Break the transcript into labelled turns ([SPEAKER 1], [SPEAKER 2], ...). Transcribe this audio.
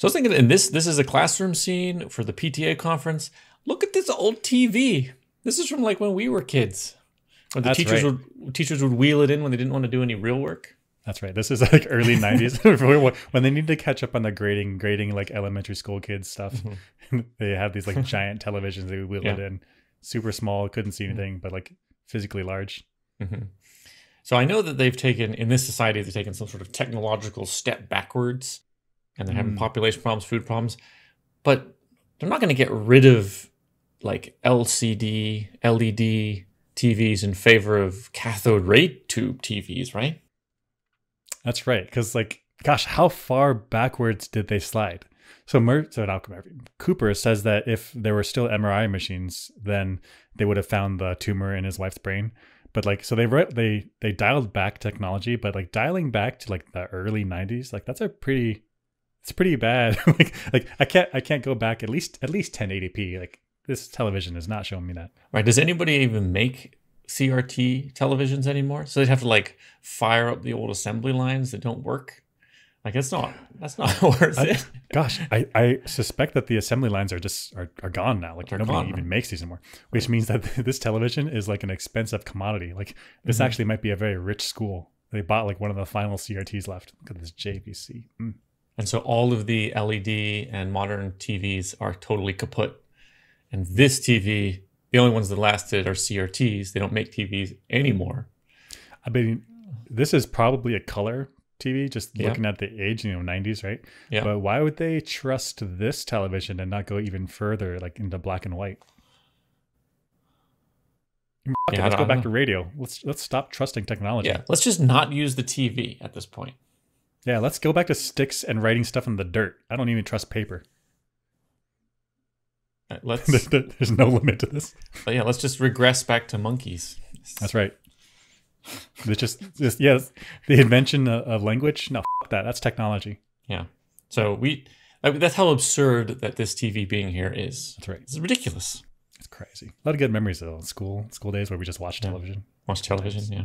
[SPEAKER 1] So I was thinking, and this this is a classroom scene for the PTA conference. Look at this old TV. This is from like when we were kids. When the
[SPEAKER 2] That's
[SPEAKER 1] teachers
[SPEAKER 2] right.
[SPEAKER 1] would teachers would wheel it in when they didn't want to do any real work.
[SPEAKER 2] That's right. This is like early '90s when they need to catch up on the grading, grading like elementary school kids stuff. they have these like giant televisions. They wheel it in, super small, couldn't see anything, but like physically large.
[SPEAKER 1] hmm So I know that they've taken in this society they've taken some sort of technological step backwards, and they're having
[SPEAKER 2] Mm.
[SPEAKER 1] population problems, food problems, but they're not going to get rid of like LCD, LED TVs in favor of cathode ray tube TVs, right?
[SPEAKER 2] That's right. Because like, gosh, how far backwards did they slide? So Mer- so not Cooper says that if there were still MRI machines, then they would have found the tumor in his wife's brain. But like, so they they they dialed back technology, but like dialing back to like the early '90s, like that's a pretty, it's pretty bad. like like I can't I can't go back at least at least 1080p. Like this television is not showing me that.
[SPEAKER 1] Right? Does anybody even make CRT televisions anymore? So they'd have to like fire up the old assembly lines that don't work. Like that's not that's not worth
[SPEAKER 2] I-
[SPEAKER 1] it.
[SPEAKER 2] Gosh, I, I suspect that the assembly lines are just are, are gone now. Like
[SPEAKER 1] They're
[SPEAKER 2] nobody
[SPEAKER 1] gone,
[SPEAKER 2] even makes these anymore. Which means that this television is like an expensive commodity. Like this
[SPEAKER 1] Mhm.
[SPEAKER 2] actually might be a very rich school. They bought like one of the final CRTs left. Look at this JVC. Mm.
[SPEAKER 1] And so all of the LED and modern TVs are totally kaput. And this TV, the only ones that lasted are CRTs. They don't make TVs anymore.
[SPEAKER 2] I mean, this is probably a color TV. Just
[SPEAKER 1] Yeah.
[SPEAKER 2] looking at the age, you know, nineties, right?
[SPEAKER 1] Yeah.
[SPEAKER 2] But why would they trust this television and not go even further, like into black and white? Mm,
[SPEAKER 1] yeah,
[SPEAKER 2] let's go back
[SPEAKER 1] know.
[SPEAKER 2] to radio. Let's let's stop trusting technology.
[SPEAKER 1] Yeah. Let's just not use the TV at this point.
[SPEAKER 2] Yeah, let's go back to sticks and writing stuff in the dirt. I don't even trust paper.
[SPEAKER 1] Let's
[SPEAKER 2] There's no limit to this.
[SPEAKER 1] but yeah, let's just regress back to monkeys.
[SPEAKER 2] That's right. It's just, just yeah, the invention of, of language. No, that. That's technology.
[SPEAKER 1] Yeah. So we I mean, that's how absurd that this TV being here is.
[SPEAKER 2] That's right.
[SPEAKER 1] It's ridiculous.
[SPEAKER 2] It's crazy. A lot of good memories though. School, school days where we just watched
[SPEAKER 1] Yeah.
[SPEAKER 2] television.
[SPEAKER 1] Watch television, yeah.